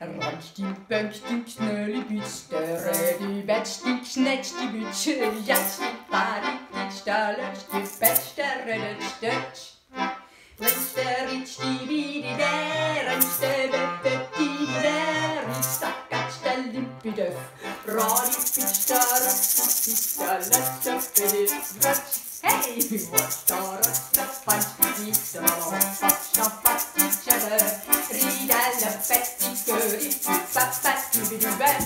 Ranch die Bönch die Knölli Bütsch, der Rödi Betsch die Knetsch die Bütsch, Jatsch die Badi die Stalletsch die Betsch, der Rödi Stötsch. Wenn's der Ritsch die Bidi der, Beppe die der, Ritsch Sackatsch der Limpi Döff, Radi Bitsch die Stalletsch der Fidi Ratsch. Hey, what's the rest of punch? It's a patch, a patch, a read and a La fatigue, il fait pas fatigue du ben.